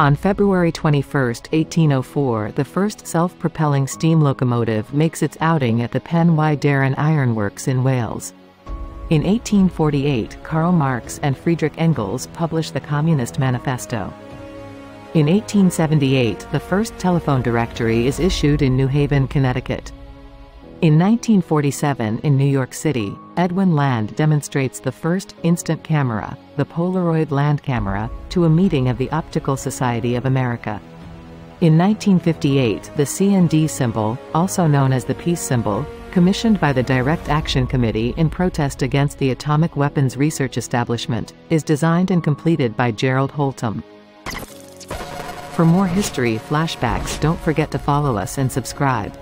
On February 21, 1804 the first self-propelling steam locomotive makes its outing at the Pen y Darren Ironworks in Wales. In 1848 Karl Marx and Friedrich Engels publish the Communist Manifesto. In 1878 the first telephone directory is issued in New Haven, Connecticut. In 1947 in New York City, Edwin Land demonstrates the first instant camera, the Polaroid land camera, to a meeting of the Optical Society of America. In 1958 the CND symbol, also known as the peace symbol, commissioned by the Direct Action Committee in protest against the atomic weapons research establishment, is designed and completed by Gerald Holtom. For more history flashbacks don't forget to follow us and subscribe.